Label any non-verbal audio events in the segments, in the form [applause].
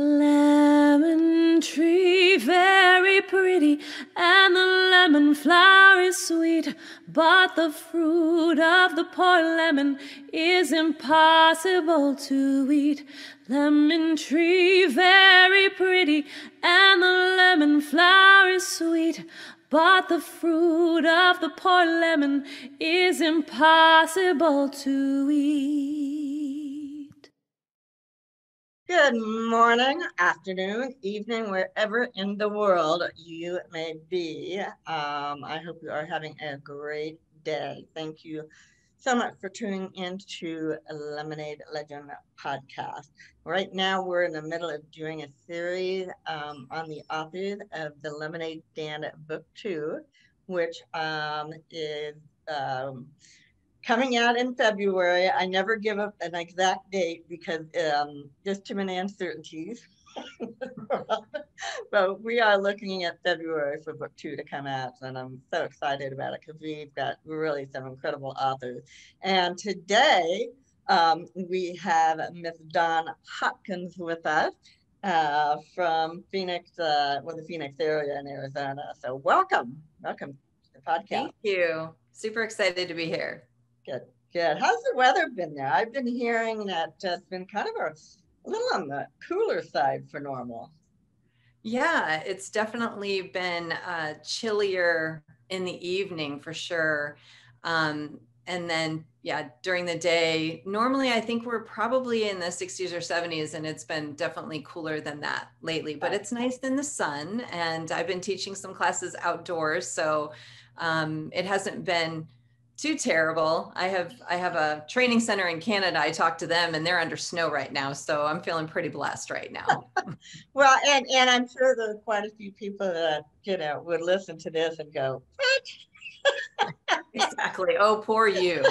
Lemon tree, very pretty, and the lemon flower is sweet, but the fruit of the poor lemon is impossible to eat. Lemon tree, very pretty, and the lemon flower is sweet, but the fruit of the poor lemon is impossible to eat. Good morning, afternoon, evening, wherever in the world you may be. Um, I hope you are having a great day. Thank you so much for tuning in to Lemonade Legend podcast. Right now, we're in the middle of doing a series um, on the authors of the Lemonade Stand Book Two, which um, is um, coming out in February. I never give up an exact date because um, just too many uncertainties. [laughs] but we are looking at February for book two to come out, and I'm so excited about it because we've got really some incredible authors. And today um, we have Miss Dawn Hopkins with us uh, from Phoenix, uh, well, the Phoenix area in Arizona. So welcome, welcome to the podcast. Thank you. Super excited to be here. Good, good. How's the weather been there? I've been hearing that uh, it's been kind of a a little on the cooler side for normal. Yeah, it's definitely been uh, chillier in the evening for sure. Um, and then, yeah, during the day, normally I think we're probably in the 60s or 70s, and it's been definitely cooler than that lately. But it's nice in the sun, and I've been teaching some classes outdoors, so um, it hasn't been too terrible. I have I have a training center in Canada. I talked to them and they're under snow right now, so I'm feeling pretty blessed right now. [laughs] well, and and I'm sure there are quite a few people that you know would listen to this and go, [laughs] exactly. Oh, poor you.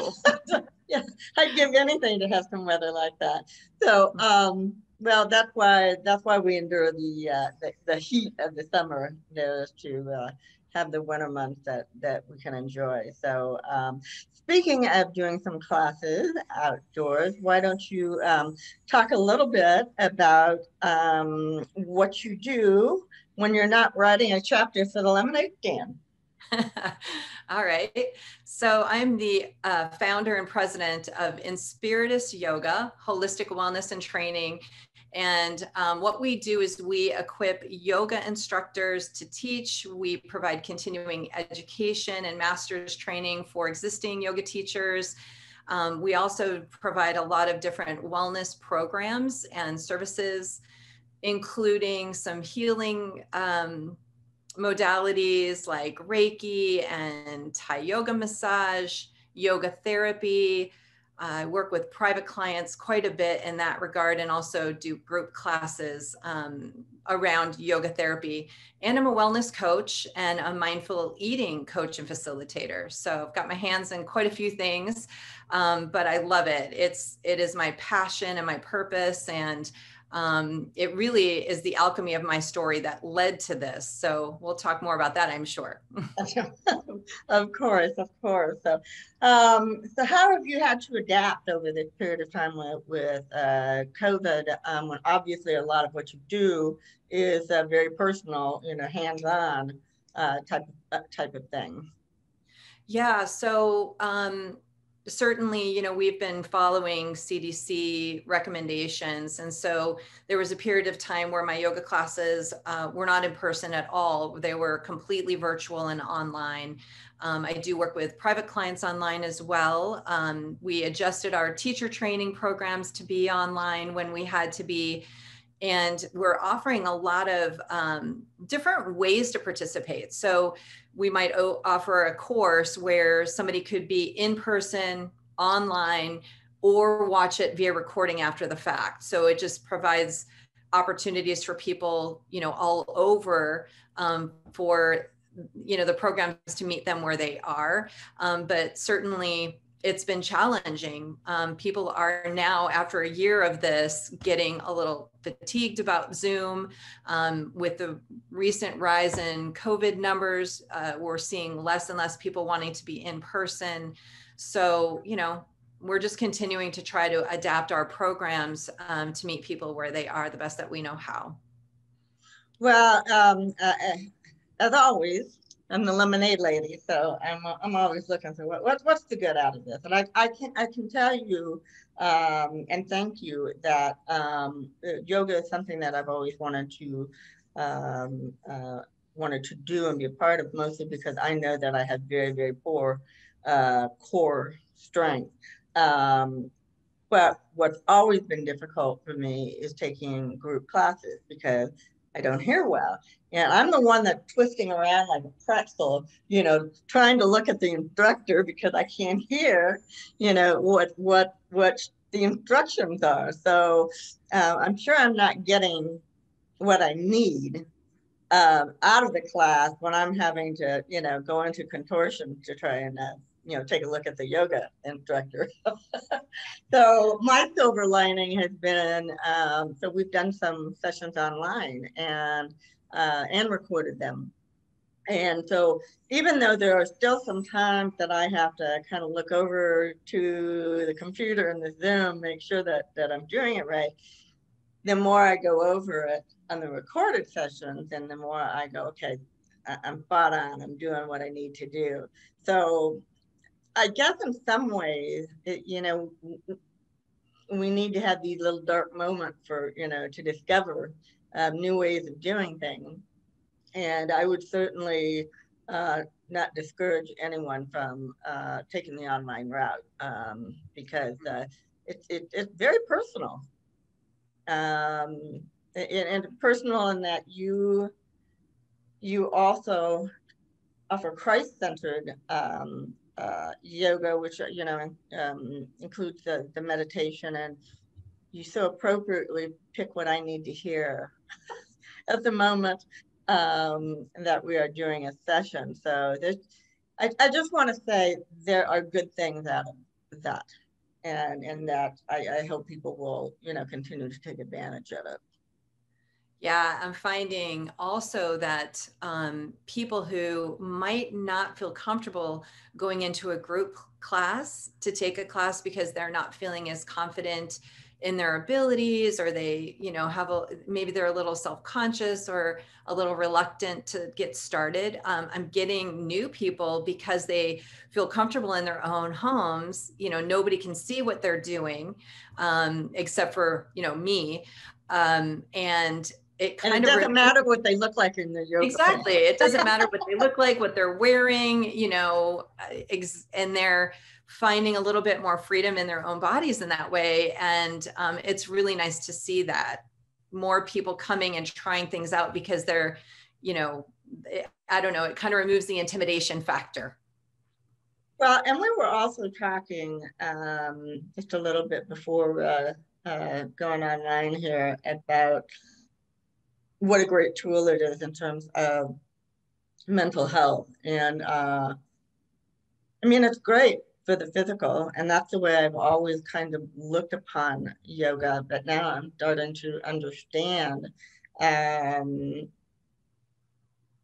[laughs] yeah, I'd give anything to have some weather like that. So, um, well, that's why that's why we endure the uh, the, the heat of the summer there is to uh, have the winter months that that we can enjoy. So um, speaking of doing some classes outdoors, why don't you um, talk a little bit about um, what you do when you're not writing a chapter for the lemonade stand? [laughs] All right. So I'm the uh, founder and president of Inspiritus Yoga, Holistic Wellness and Training and um, what we do is we equip yoga instructors to teach. We provide continuing education and master's training for existing yoga teachers. Um, we also provide a lot of different wellness programs and services, including some healing um, modalities like Reiki and Thai yoga massage, yoga therapy, I work with private clients quite a bit in that regard and also do group classes um, around yoga therapy. And I'm a wellness coach and a mindful eating coach and facilitator. So I've got my hands in quite a few things, um, but I love it. It's it is my passion and my purpose. And um, it really is the alchemy of my story that led to this. So we'll talk more about that, I'm sure. [laughs] of course, of course. So, um, so how have you had to adapt over this period of time with, with uh, COVID? Um, when obviously a lot of what you do is uh, very personal, you know, hands-on uh, type uh, type of thing. Yeah. So um, certainly, you know, we've been following CDC recommendations. And so there was a period of time where my yoga classes uh, were not in person at all. They were completely virtual and online. Um, I do work with private clients online as well. Um, we adjusted our teacher training programs to be online when we had to be. And we're offering a lot of um, different ways to participate. So we might o- offer a course where somebody could be in person, online, or watch it via recording after the fact. So it just provides opportunities for people, you know, all over um, for you know the programs to meet them where they are. Um, but certainly it's been challenging. Um, people are now, after a year of this, getting a little fatigued about Zoom. Um, with the recent rise in COVID numbers, uh, we're seeing less and less people wanting to be in person. So, you know, we're just continuing to try to adapt our programs um, to meet people where they are the best that we know how. Well, um, uh, uh as always, I'm the lemonade lady, so I'm I'm always looking for what, what what's the good out of this, and I I can I can tell you, um, and thank you that um, uh, yoga is something that I've always wanted to um, uh, wanted to do and be a part of, mostly because I know that I have very very poor uh, core strength. Um, but what's always been difficult for me is taking group classes because I don't hear well. And I'm the one that's twisting around like a pretzel, you know, trying to look at the instructor because I can't hear, you know, what what what the instructions are. So uh, I'm sure I'm not getting what I need um, out of the class when I'm having to, you know, go into contortion to try and uh, you know, take a look at the yoga instructor. [laughs] so my silver lining has been, um, so we've done some sessions online and, uh, and recorded them. And so even though there are still some times that I have to kind of look over to the computer and the Zoom, make sure that, that I'm doing it right, the more I go over it on the recorded sessions and the more I go, okay, I'm spot on, I'm doing what I need to do. So I guess in some ways, it, you know, we need to have these little dark moments for, you know, to discover um, new ways of doing things. And I would certainly uh, not discourage anyone from uh, taking the online route um, because uh, it, it, it's very personal. Um, and, and personal in that you you also offer Christ-centered um, uh, yoga, which you know um, includes the, the meditation, and you so appropriately pick what I need to hear [laughs] at the moment um, that we are doing a session. So there's, I, I just want to say there are good things out of that, and and that I, I hope people will you know continue to take advantage of it. Yeah, I'm finding also that um, people who might not feel comfortable going into a group class to take a class because they're not feeling as confident in their abilities or they you know have a maybe they're a little self-conscious or a little reluctant to get started um, i'm getting new people because they feel comfortable in their own homes you know nobody can see what they're doing um, except for you know me um, and it kind and it doesn't matter what they look like in the yoga exactly. it [laughs] doesn't matter what they look like what they're wearing you know ex- and they're finding a little bit more freedom in their own bodies in that way. And um, it's really nice to see that more people coming and trying things out because they're you know eh, i don't know it kind of removes the intimidation factor. Well and we were also talking um, just a little bit before uh, uh, going online here about what a great tool it is in terms of mental health. And uh, I mean, it's great for the physical, and that's the way I've always kind of looked upon yoga. But now I'm starting to understand um,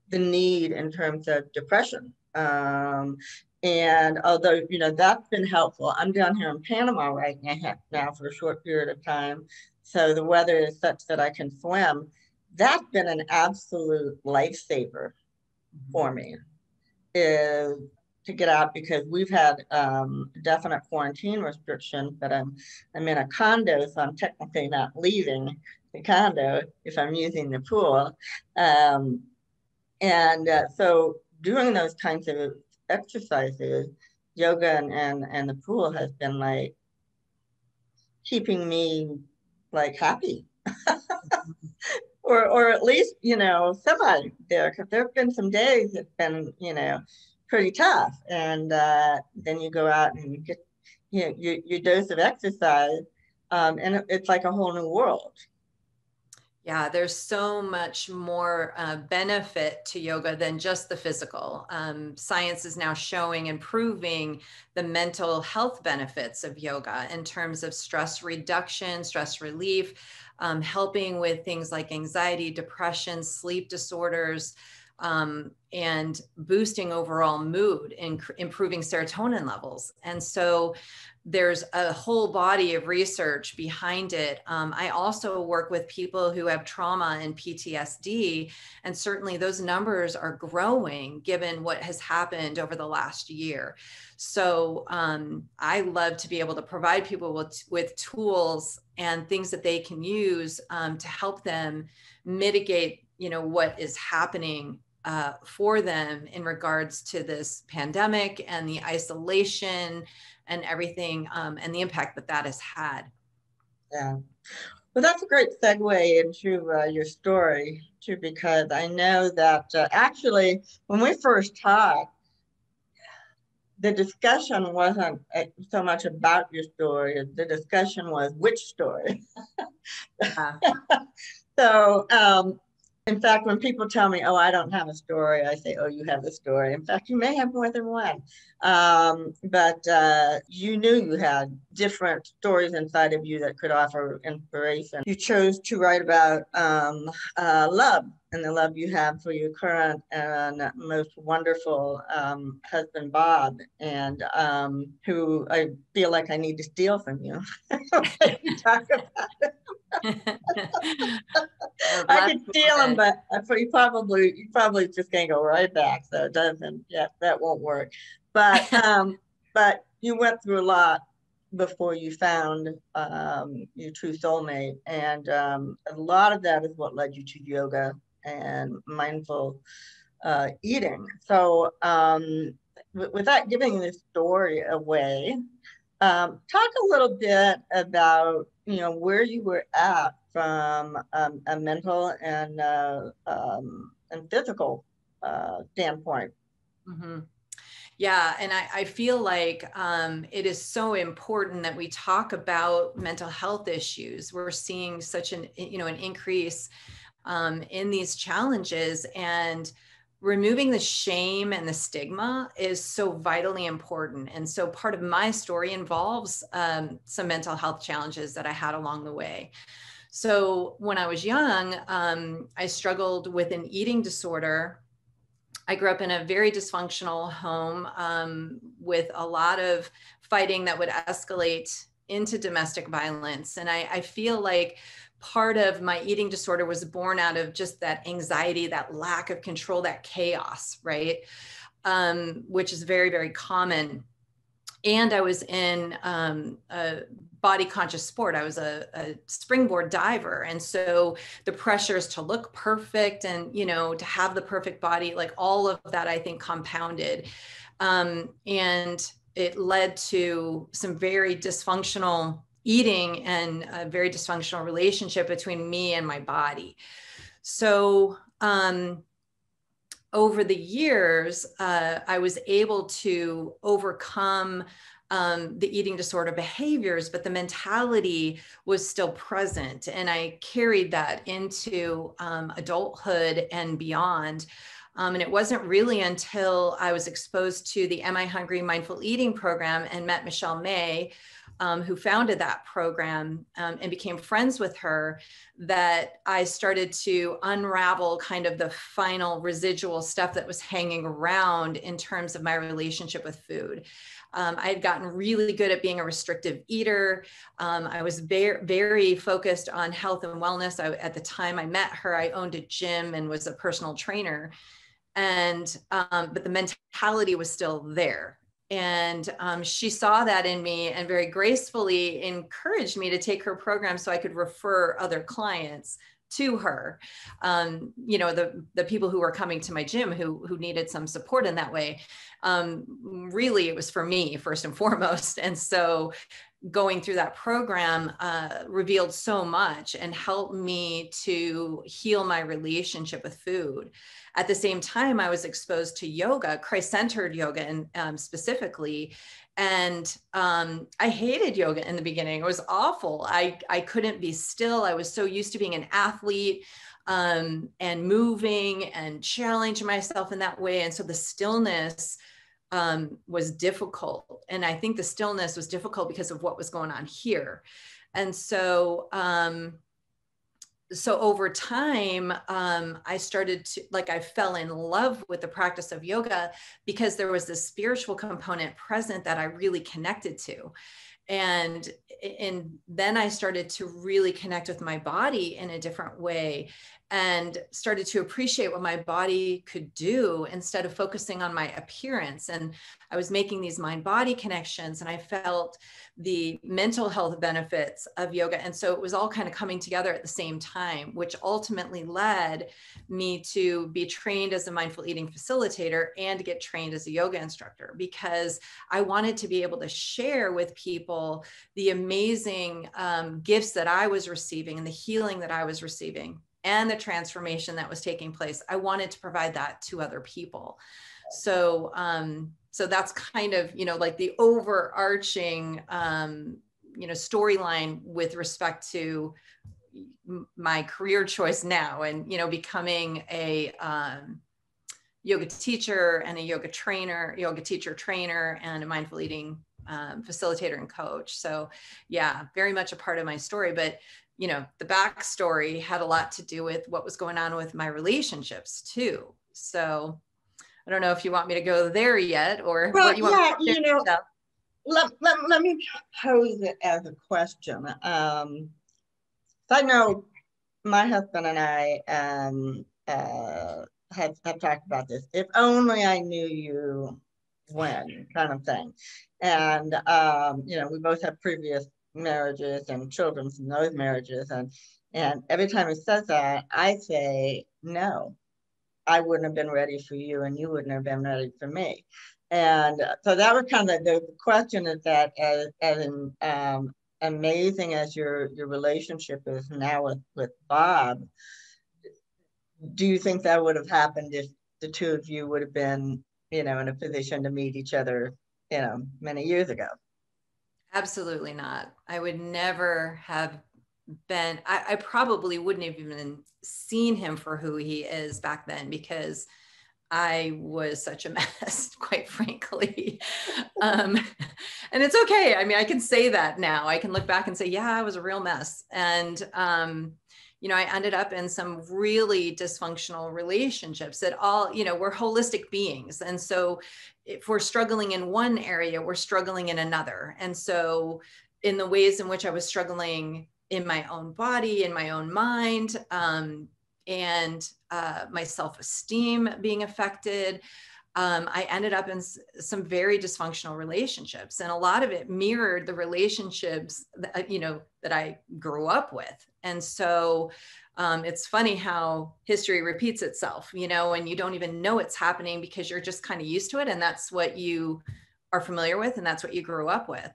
the need in terms of depression. Um, and although, you know, that's been helpful, I'm down here in Panama right now for a short period of time. So the weather is such that I can swim that's been an absolute lifesaver mm-hmm. for me is to get out because we've had um, definite quarantine restrictions, but I'm I'm in a condo, so I'm technically not leaving the condo if I'm using the pool. Um, and uh, so doing those kinds of exercises, yoga and, and, and the pool has been like keeping me like happy. [laughs] or or at least you know somebody there because there have been some days it's been you know pretty tough. And uh, then you go out and you get you know your, your dose of exercise um, and it's like a whole new world yeah, there's so much more uh, benefit to yoga than just the physical. Um, science is now showing and proving the mental health benefits of yoga in terms of stress reduction, stress relief, um, helping with things like anxiety, depression, sleep disorders. Um, and boosting overall mood and improving serotonin levels. And so there's a whole body of research behind it. Um, I also work with people who have trauma and PTSD, and certainly those numbers are growing given what has happened over the last year. So um, I love to be able to provide people with, with tools and things that they can use um, to help them mitigate, you know, what is happening uh, for them in regards to this pandemic and the isolation and everything um, and the impact that that has had. Yeah. Well, that's a great segue into uh, your story, too, because I know that uh, actually, when we first talked, the discussion wasn't uh, so much about your story. The discussion was which story. uh-huh. [laughs] so, um, in fact, when people tell me, oh, I don't have a story, I say, oh, you have a story. In fact, you may have more than one. Um, but uh, you knew you had different stories inside of you that could offer inspiration. You chose to write about um, uh, love and the love you have for your current and most wonderful um, husband, Bob, and um, who I feel like I need to steal from you. talk [laughs] about. I could steal him, but you probably you probably just can't go right back. So it doesn't. Yeah, that won't work. But [laughs] um, but you went through a lot before you found um, your true soulmate, and um, a lot of that is what led you to yoga and mindful uh, eating. So, um, w- without giving this story away, um, talk a little bit about you know where you were at from um, a mental and uh, um, and physical uh, standpoint. Mm-hmm. Yeah, and I, I feel like um, it is so important that we talk about mental health issues. We're seeing such an you know an increase um, in these challenges and removing the shame and the stigma is so vitally important and so part of my story involves um, some mental health challenges that i had along the way so when i was young um, i struggled with an eating disorder i grew up in a very dysfunctional home um, with a lot of fighting that would escalate into domestic violence and I, I feel like part of my eating disorder was born out of just that anxiety, that lack of control, that chaos, right? Um, which is very, very common. And I was in um, a body conscious sport. I was a, a, springboard diver. And so the pressures to look perfect and, you know, to have the perfect body, like all of that, I think compounded. Um, and it led to some very dysfunctional eating and a very dysfunctional relationship between me and my body. So, um, over the years, uh, I was able to overcome um, the eating disorder behaviors, but the mentality was still present. And I carried that into um, adulthood and beyond. Um, and it wasn't really until I was exposed to the Am I Hungry Mindful Eating program and met Michelle May, um, who founded that program um, and became friends with her, that I started to unravel kind of the final residual stuff that was hanging around in terms of my relationship with food. Um, I had gotten really good at being a restrictive eater. Um, I was very, very focused on health and wellness. I, at the time I met her, I owned a gym and was a personal trainer. And, um, but the mentality was still there and um, she saw that in me and very gracefully encouraged me to take her program so I could refer other clients to her. Um, you know, the the people who were coming to my gym who who needed some support in that way. Um, really, it was for me first and [laughs] foremost. And so, going through that program uh, revealed so much and helped me to heal my relationship with food. At the same time, I was exposed to yoga, Christ centered yoga, and um, specifically. And um, I hated yoga in the beginning. It was awful. I, I couldn't be still. I was so used to being an athlete um, and moving and challenging myself in that way. And so the stillness um, was difficult. And I think the stillness was difficult because of what was going on here. And so, um, so over time um, i started to like i fell in love with the practice of yoga because there was this spiritual component present that i really connected to. And and then i started to really connect with my body in a different way and started to appreciate what my body could do instead of focusing on my appearance. And I was making these mind body connections and I felt the mental health benefits of yoga. And so it was all kind of coming together at the same time, which ultimately led me to be trained as a mindful eating facilitator and get trained as a yoga instructor because I wanted to be able to share with people the amazing um, gifts that I was receiving and the healing that I was receiving and the transformation that was taking place i wanted to provide that to other people. So um so that's kind of you know like the overarching um you know storyline with respect to my career choice now and you know becoming a um, yoga teacher and a yoga trainer yoga teacher trainer and a mindful eating um, facilitator and coach. So yeah very much a part of my story but you know, the backstory had a lot to do with what was going on with my relationships too. So I don't know if you want me to go there yet or well, what you want yeah, you know, let, let, let me pose it as a question. Um, I know my husband and I um, uh, have, have talked about this. If only I knew you when kind of thing. And, um, you know, we both have previous marriages and children from those marriages. And, and every time he says that, I say, no, I wouldn't have been ready for you and you wouldn't have been ready for me. And so that was kind of the, the question is that as, as um, amazing as your, your relationship is now with, with Bob, do you think that would have happened if the two of you would have been, you know, in a position to meet each other, you know, many years ago? Absolutely not. I would never have been, I, I, probably wouldn't have even seen him for who he is back then because I was such a [laughs] mess, quite frankly. [laughs] Um, and it's okay. I mean, I can say that now. I can look back and say, yeah, I was a real mess. And, um, you know, I ended up in some really dysfunctional relationships that all, you know, we're holistic beings. And so if we're struggling in one area, we're struggling in another. And so, in the ways in which I was struggling in my own body, in my own mind, um, and uh, my self esteem being affected, um, I ended up in some very dysfunctional relationships, and a lot of it mirrored the relationships that, uh, you know that I grew up with. And so, um, it's funny how history repeats itself, you know, and you don't even know it's happening because you're just kind of used to it, and that's what you are familiar with, and that's what you grew up with.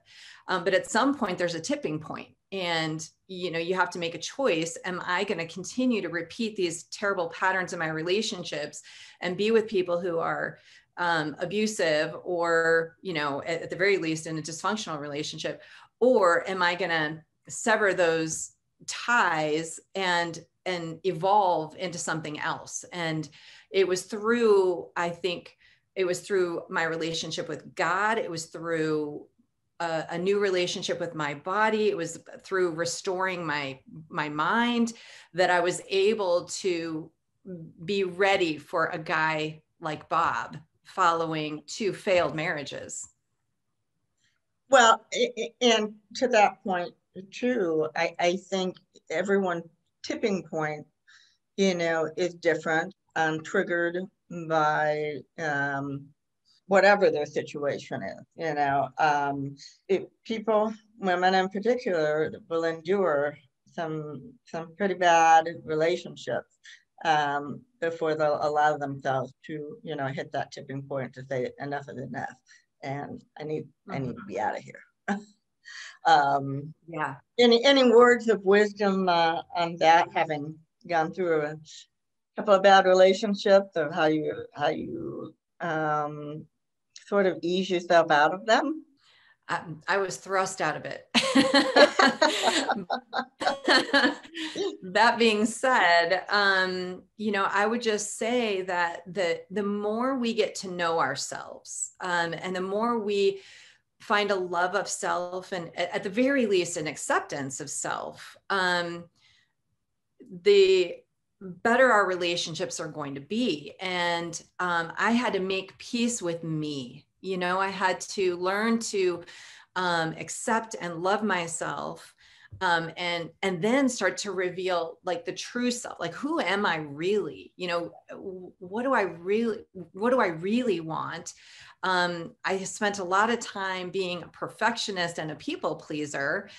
Um, but at some point, there's a tipping point, and you know you have to make a choice. Am i going to continue to repeat these terrible patterns in my relationships and be with people who are um, abusive or you know at, at the very least in a dysfunctional relationship? Or am i going to sever those ties and and evolve into something else? And it was through i think it was through my relationship with god. It was through a, a, new relationship with my body. It was through restoring my my mind that i was able to be ready for a guy like bob following two failed marriages. Well and to that point too i i think everyone tipping point you know is different um triggered by um whatever their situation is. You know, um, if people, women in particular, will endure some some pretty bad relationships um, before they'll allow themselves to, you know, hit that tipping point to say enough is enough, and I need mm-hmm. I need to be out of here. [laughs] um, yeah. Any any words of wisdom uh, on that, having gone through a of bad relationships, or how you how you um, sort of ease yourself out of them? I, I was thrust out of it. [laughs] that being said, um, you know, I would just say that the the more we get to know ourselves, um, and the more we find a love of self, and at, at the very least, an acceptance of self, um, the better our relationships are going to be. And um, I had to make peace with me. You know, I had to learn to um, accept and love myself um, and and then start to reveal like the true self like who am i really you know what do i really what do i really want um, i spent a lot of time being a perfectionist and a people pleaser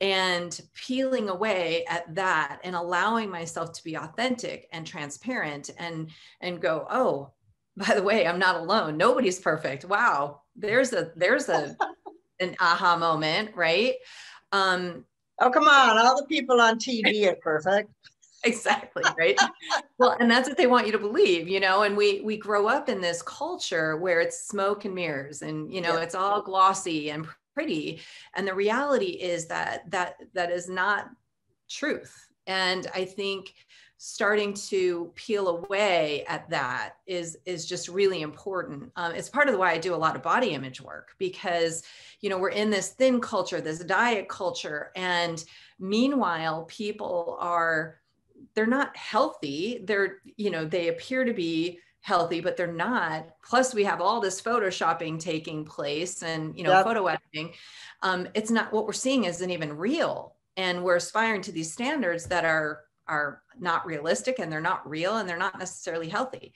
and peeling away at that and allowing myself to be authentic and transparent and and go oh [laughs] by the way i'm not alone. Nobody's perfect. Wow. There's a there's a [laughs] an aha moment right? Um oh come on. All the people on tv are perfect. [laughs] Exactly right? Well and that's what they want you to believe you know? And we we grow up in this culture where it's smoke and mirrors and you know yeah. it's all glossy and pretty. And the reality is that that that is not truth. And i think starting to peel away at that is is just really important. Um, it's part of why i do a lot of body image work because you know we're in this thin culture this diet culture. And meanwhile people are they're not healthy. They're you know they appear to be healthy, but they're not. Plus, we have all this photoshopping taking place and you know, yep. photo editing. Um, it's not what we're seeing isn't even real, and we're aspiring to these standards that are are not realistic and they're not real and they're not necessarily healthy.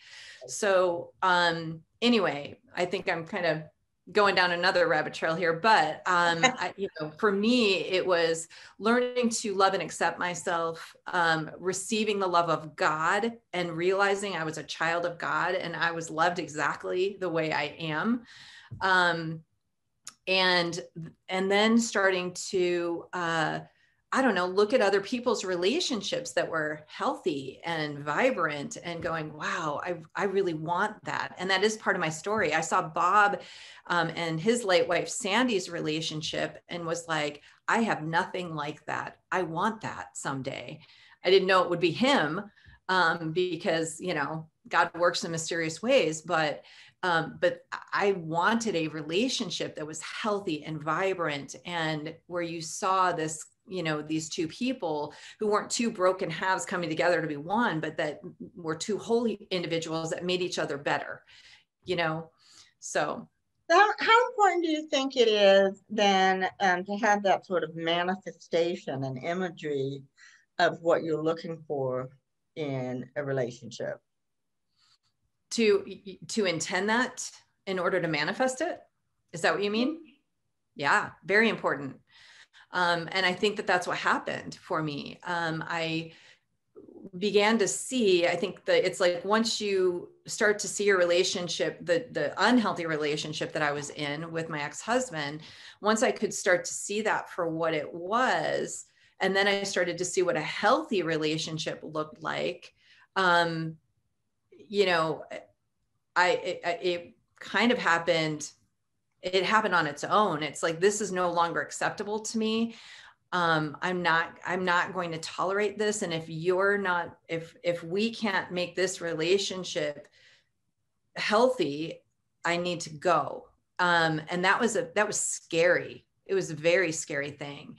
So um, anyway, I think I'm kind of going down another rabbit trail here, but um, [laughs] I, you know, for me, it was learning to love and accept myself, um, receiving the love of God, and realizing I was a child of God and I was loved exactly the way I am, um, and and then starting to uh, I don't know, look at other people's relationships that were healthy and vibrant and going, wow, I, I really want that. And that is part of my story. I saw Bob um, and his late wife, Sandy's relationship, and was like, I have nothing like that. I want that someday. I didn't know it would be him um, because, you know, God works in mysterious ways, but um, but I wanted a relationship that was healthy and vibrant and where you saw this you know these two people who weren't two broken halves coming together to be one but that were two holy individuals that made each other better you know? So how, how important do you think it is then um, to have that sort of manifestation and imagery of what you're looking for in a relationship? To to intend that in order to manifest it? Is that what you mean? Yeah very important um, and I think that that's what happened for me. Um, I began to see, I think that it's like once you start to see your relationship, the, the unhealthy relationship that I was in with my ex-husband, once I could start to see that for what it was, and then I started to see what a healthy relationship looked like. Um, you know, I it, it kind of happened it happened on its own. It's like this is no longer acceptable to me. Um, i'm not i'm not going to tolerate this. And if you're not if if we can't make this relationship healthy i need to go. Um, and that was a that was scary. It was a very scary thing.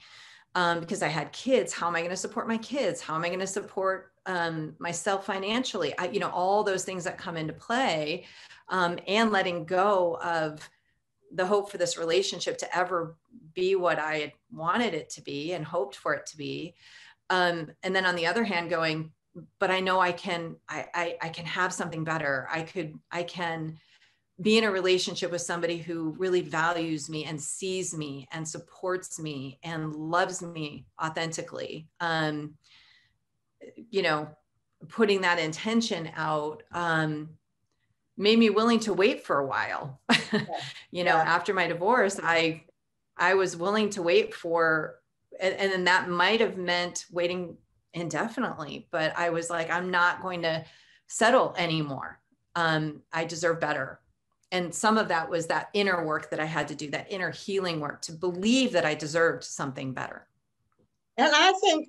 Um, because i had kids. How am i going to support my kids? How am i going to support um, myself financially? I, you know all those things that come into play um, and letting go of the hope for this relationship to ever be what I had wanted it to be and hoped for it to be. Um, and then on the other hand, going, but I know I can, I, I, I can have something better. I could, I can be in a relationship with somebody who really values me and sees me and supports me and loves me authentically. Um, you know, putting that intention out um, made me willing to wait for a while. Yeah. [laughs] you know, yeah. after my divorce, I I was willing to wait for and, and then that might have meant waiting indefinitely, but I was like, I'm not going to settle anymore. Um, I deserve better. And some of that was that inner work that I had to do, that inner healing work to believe that I deserved something better. And I think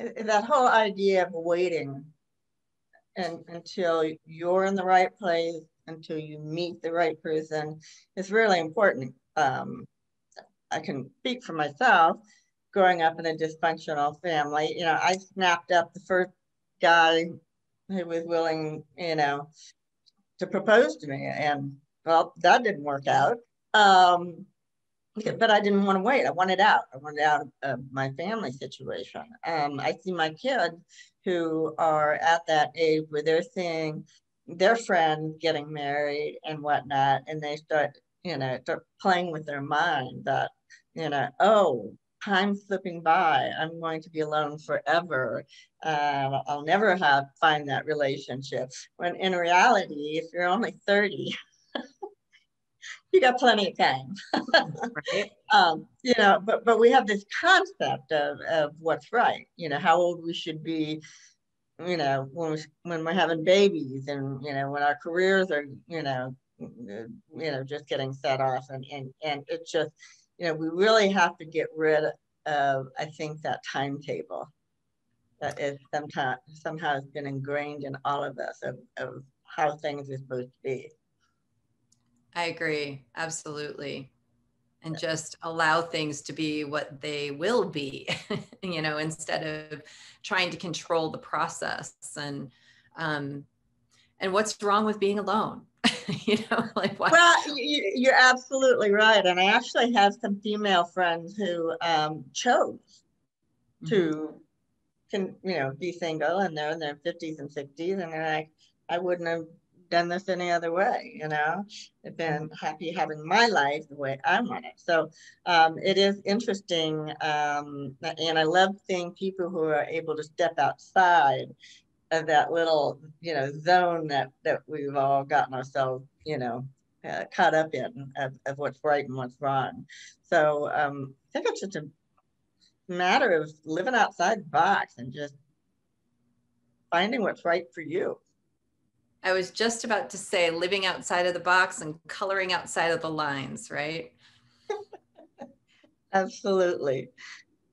uh, that whole idea of waiting and until you're in the right place, until you meet the right person, is really important. Um, I can speak for myself. Growing up in a dysfunctional family, you know, I snapped up the first guy who was willing, you know, to propose to me. And well, that didn't work out. Um, but I didn't want to wait. I wanted out. I wanted out of my family situation. Um, I see my kids who are at that age where they're seeing their friends getting married and whatnot, and they start, you know, start playing with their mind that, you know, oh, time's slipping by. I'm going to be alone forever. Uh, I'll never have find that relationship. When in reality, if you're only 30, [laughs] you got plenty of time. [laughs] right. um, you know, but but we have this concept of, of what's right, you know, how old we should be, you know, when we, when we're having babies and you know, when our careers are, you know, you know, just getting set off and and and it's just, you know, we really have to get rid of I think that timetable that is sometimes somehow has been ingrained in all of us of, of how things are supposed to be. I agree. Absolutely. And just allow things to be what they will be, [laughs] you know, instead of trying to control the process and, um, and what's wrong with being alone? [laughs] you know, [laughs] like what? Well, you, are absolutely right. And I actually have some female friends who um, chose mm-hmm. to, can you know, be single and they're in their 50s and 60s. And I, I wouldn't have done this any other way, you know. I've been happy having my life the way I want it. So um, it is interesting, um, and I love seeing people who are able to step outside of that little, you know, zone that that we've all gotten ourselves, you know, uh, caught up in of, of, what's right and what's wrong. So um, I think it's just a matter of living outside the box and just finding what's right for you. I was just about to say living outside of the box and coloring outside of the lines, right? [laughs] Absolutely.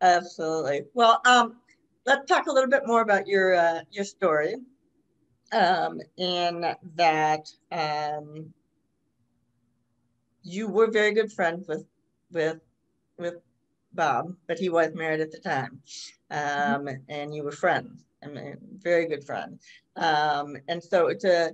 Absolutely. Well, um, let's talk a little bit more about your uh, your story. Um, in that um, you were very good friends with with with Bob, but he was married at the time, um, mm-hmm. and you were friends. I mean, very good friend. Um, and so it's a,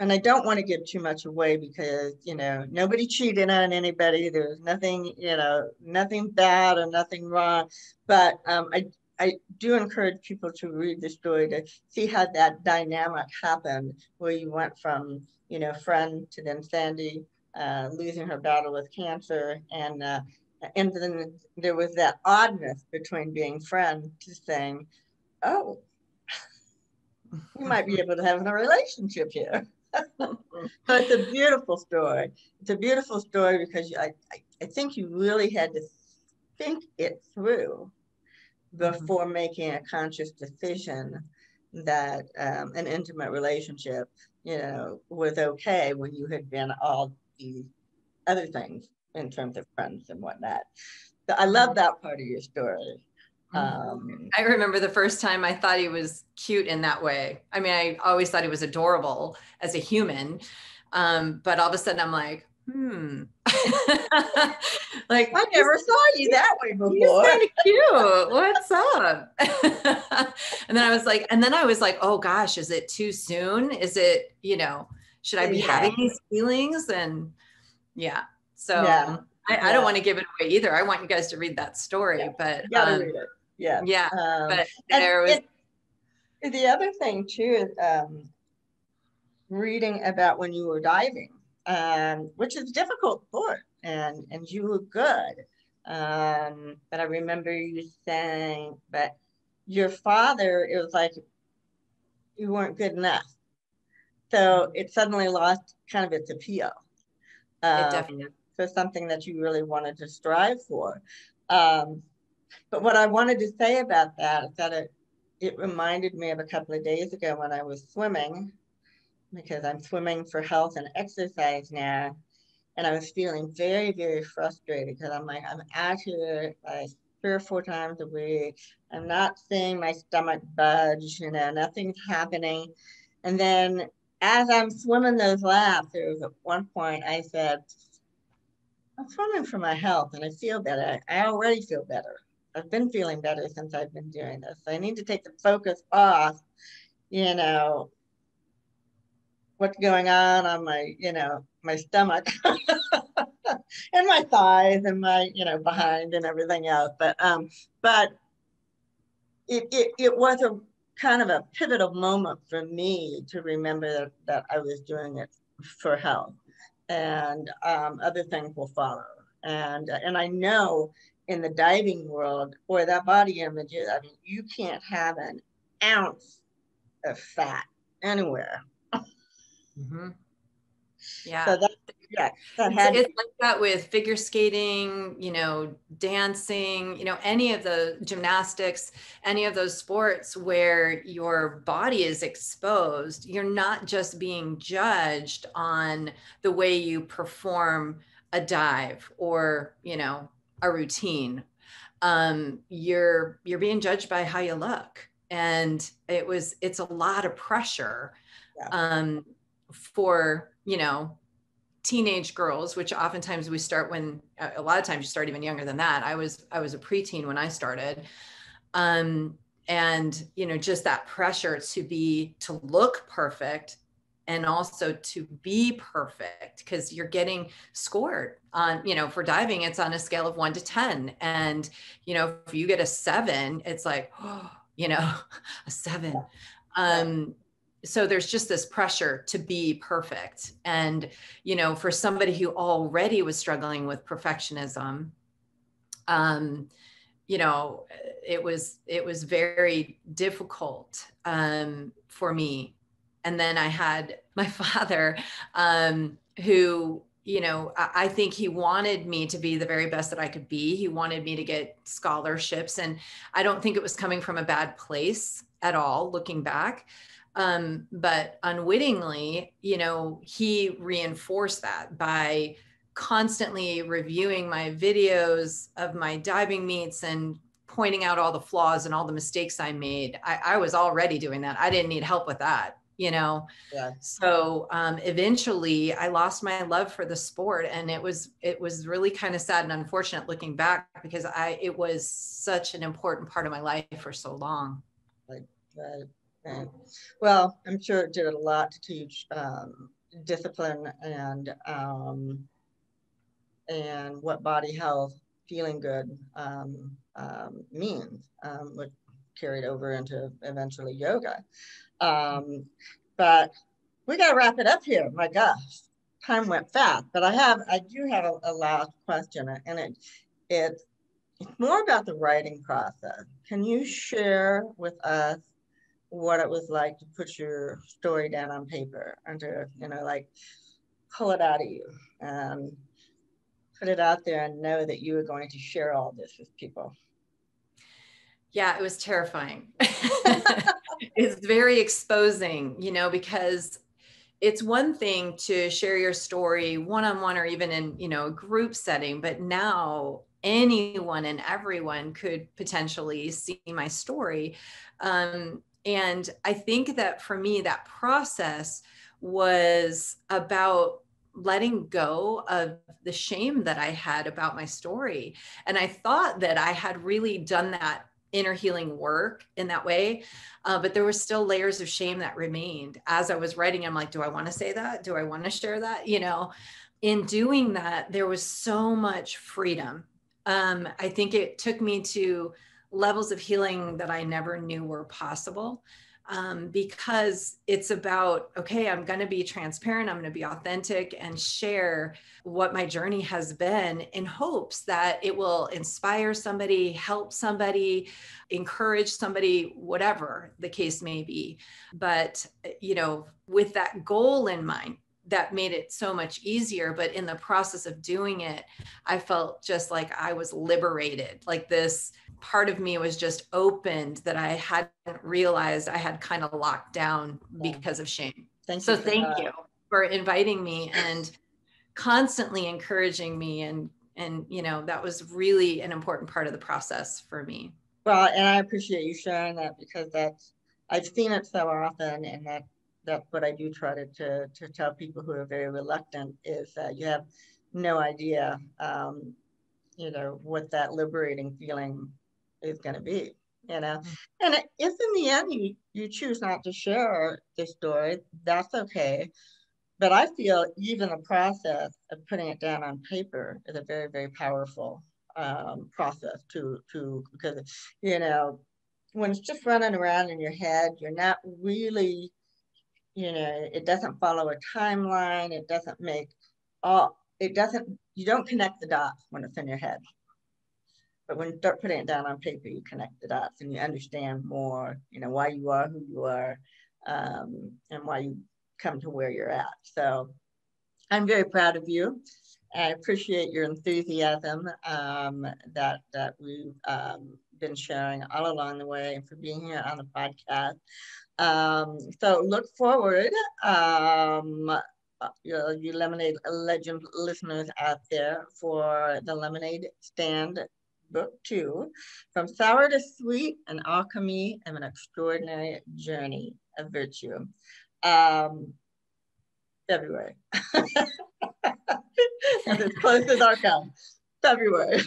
and I don't want to give too much away because, you know, nobody cheated on anybody. There's nothing, you know, nothing bad or nothing wrong. But um, I, I do encourage people to read the story to see how that dynamic happened, where you went from, you know, friend to then Sandy uh, losing her battle with cancer. And, uh, and then there was that oddness between being friend to saying, oh, we might be able to have a relationship here. [laughs] so it's a beautiful story. It's a beautiful story because I, I, I think you really had to think it through before mm-hmm. making a conscious decision that um, an intimate relationship, you know, was okay when you had been all these other things in terms of friends and whatnot. So I love mm-hmm. that part of your story. Mm-hmm. Um, [laughs] I remember the first time I thought he was cute in that way. I mean, I always thought he was adorable as a human. Um, but all of a sudden I'm like, hmm. [laughs] like I never saw you that way before. He's kind of cute. What's up? [laughs] and then I was like, and then I was like, oh gosh, is it too soon? Is it, you know, should I be yeah. having these feelings? And yeah. So yeah. I, yeah. I, don't want to give it away either. I want you guys to read that story, yeah. but um, read it yeah yeah um, but there was it, the other thing too is um, reading about when you were diving um, which is difficult sport and and you were good um, but i remember you saying but your father it was like you weren't good enough. So it suddenly lost kind of its appeal um, it definitely for something that you really wanted to strive for. Um, but what I wanted to say about that is that it, it reminded me of a couple of days ago when I was swimming, because I'm swimming for health and exercise now. And I was feeling very, very frustrated because I'm like, I'm out here like three or four times a week. I'm not seeing my stomach budge, you know, nothing's happening. And then as I'm swimming those laps, there was at one point I said, I'm swimming for my health and I feel better. I already feel better. I've been feeling better since I've been doing this. I need to take the focus off you know, what's going on on my, you know, my stomach [laughs] and my thighs and my, you know, behind and everything else. But, um, but it, it, it was a kind of a pivotal moment for me to remember that, that I was doing it for health and um, other things will follow. And, and I know in the diving world or that body image, I mean, you can't have an ounce of fat anywhere. Mm-hmm. Yeah. So that, yeah, that it's, it's like that with figure skating, you know, dancing, you know, any of the gymnastics, any of those sports where your body is exposed, you're not just being judged on the way you perform a dive or, you know, a routine. Um, you're you're being judged by how you look. And it was it's a lot of pressure. Yeah. Um, for you know teenage girls which oftentimes we start when a lot of times you start even younger than that i was i was a preteen when i started um and you know just that pressure to be to look perfect and also to be perfect because you're getting scored on you know for diving it's on a scale of 1 to 10 and you know if you get a 7 it's like oh, [gasps] you know [laughs] a 7 um so there's just this pressure to be perfect. And you know for somebody who already was struggling with perfectionism um you know it was it was very difficult um for me and then i had my [laughs] father um who you know I, think he wanted me to be the very best that i could be he wanted me to get scholarships and i don't think it was coming from a bad place at all looking back um, but unwittingly, you know, he reinforced that by constantly reviewing my videos of my diving meets and pointing out all the flaws and all the mistakes I made. I, I was already doing that. I didn't need help with that, you know? Yeah. So um, eventually I lost my love for the sport and it was, it was really kind of sad and unfortunate looking back because I, it was such an important part of my life for so long. Right, right. Okay. Well, I'm sure it did a lot to teach um, discipline and um, and what body health, feeling good um, um means, um, which carried over into eventually yoga. Um, but we got to wrap it up here. My gosh, time went fast. But I have, I do have a, a last question, and it it it's more about the writing process. Can you share with us what it was like to put your story down on paper and to, you know, like pull it out of you and put it out there and know that you were going to share all this with people. Yeah, it was terrifying. [laughs] [laughs] it's very exposing, you know, because it's one thing to share your story one-on-one or even in, you know, a group setting, but now anyone and everyone could potentially see my story. Um, and I think that for me, that process was about letting go of the shame that I had about my story. And I thought that I had really done that inner healing work in that way. Uh, but there were still layers of shame that remained. As I was writing, I'm like, do I want to say that? Do I want to share that? You know, in doing that, there was so much freedom. Um, I think it took me to levels of healing that I never knew were possible. Um, because it's about, okay, I'm going to be transparent, I'm going to be authentic and share what my journey has been in hopes that it will inspire somebody, help somebody, encourage somebody, whatever the case may be. But, you know, with that goal in mind, that made it so much easier. But in the process of doing it, I felt just like I was liberated, like this part of me was just opened that I hadn't realized I had kind of locked down because of shame. Thank so thank that. you for inviting me and constantly encouraging me and and you know that was really an important part of the process for me. Well, and I appreciate you sharing that because that's I've seen it so often and that that's what I do try to, to, to tell people who are very reluctant is that you have no idea, um, you know, what that liberating feeling is going to be. you know. And if in the end you you choose not to share this story, that's okay. But I feel even the process of putting it down on paper is a very very powerful um, process to to because you know when it's just running around in your head, you're not really you know it doesn't follow a timeline. It doesn't make all it doesn't you don't connect the dots when it's in your head but when you start putting it down on paper, you connect the dots and you understand more, you know, why you are who you are um, and why you come to where you're at. So I'm very proud of you. I appreciate your enthusiasm um, that, that we've um, been sharing all along the way and for being here on the podcast. Um, so look forward um, you, you Lemonade Legend listeners out there for the Lemonade Stand book two, From Sour to Sweet, An Alchemy of an Extraordinary Journey of Virtue. Um, February. as close as our come. February.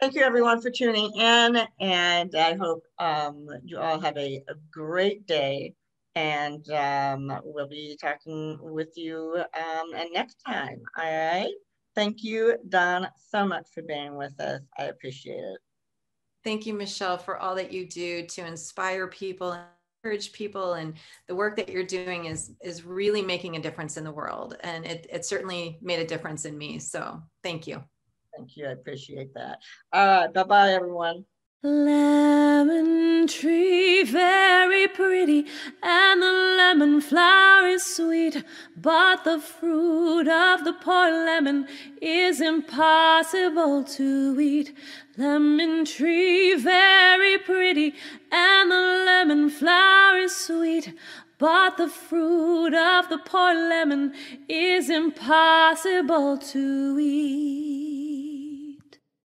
Thank you everyone for tuning in and I hope um, you all have a, a great day and um, we'll be talking with you um, next time. All right. Thank you, Dawn, so much for being with us. I appreciate it. Thank you, Michelle, for all that you do to inspire people encourage people and the work that you're doing is is really making a difference in the world and it, it certainly made a difference in me so thank you. Thank you i appreciate that. Uh, All right bye bye everyone Lemon tree very pretty, and the lemon flower is sweet, but the fruit of the poor lemon is impossible to eat. Lemon tree very pretty, and the lemon flower is sweet, but the fruit of the poor lemon is impossible to eat.